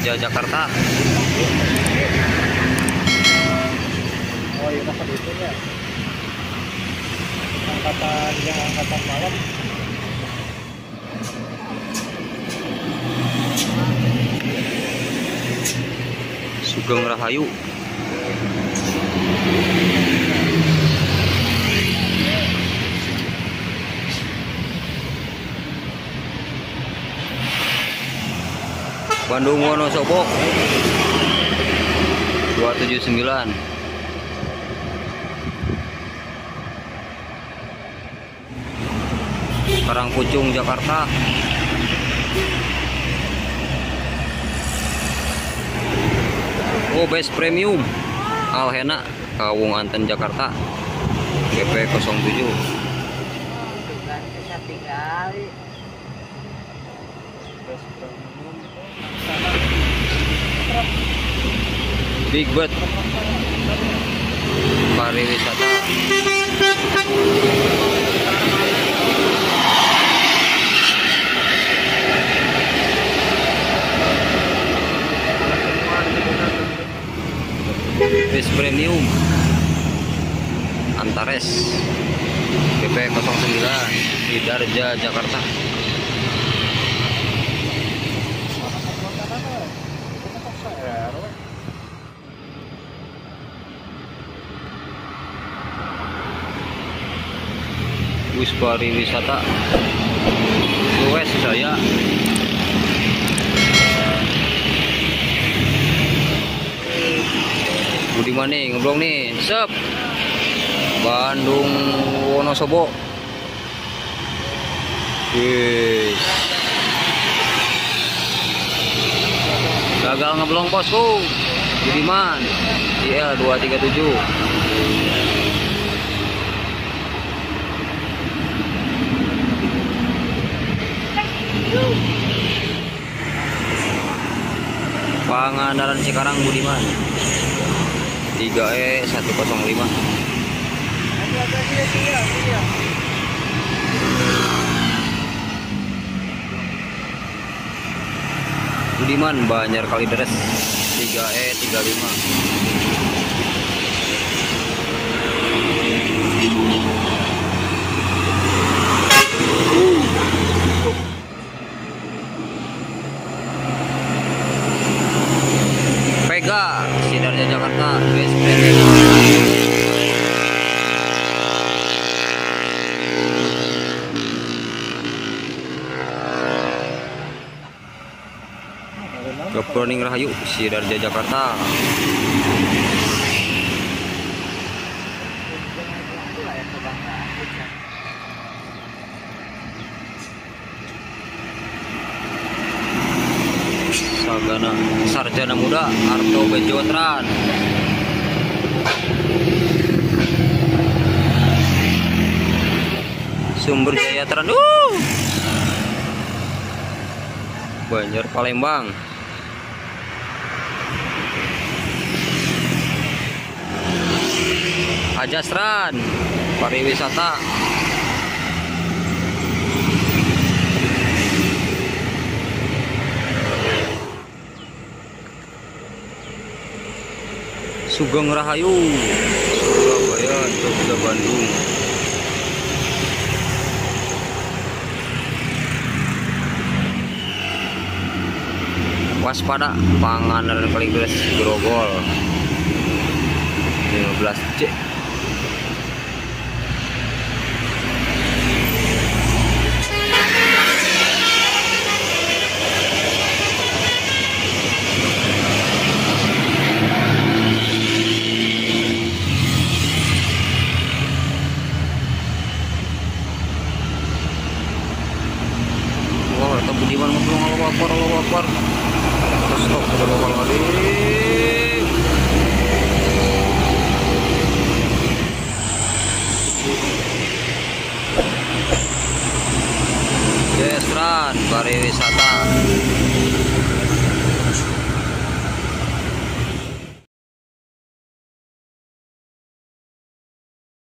Jakarta. Oh iya masa itu ya. Angkatan yang angkatan malam. Sugeng Rahayu Bandung Wonosobo 279 Karangpucung Jakarta. Oh best premium. Alhena Kawung Anten Jakarta. GP 07 Big Bird. Pariwisata. Bis premium. Antares. PP 09 di Darja Jakarta bus pariwisata Luwes Jaya. Budi mana nih? Ngeblong nih. Sep Bandung Wonosobo. Wis gagal ngeblong bosku. Budiman. IL 237 Pangandaran Cikarang Budiman. 3E 105 Budiman Banjar Kalideres. 3E 35 Keproning Rahayu Sidarja Jakarta. Sagana Sarjana Muda Arto Bejotran Sumber Jaya Tran uh! Banjar Palembang Ajastran pariwisata Sugeng Rahayu. Surabaya Jogja Bandung. Waspada panganan Kalideres Grogol. 15 Akbar. Astagfirullahaladzim. Desran pariwisata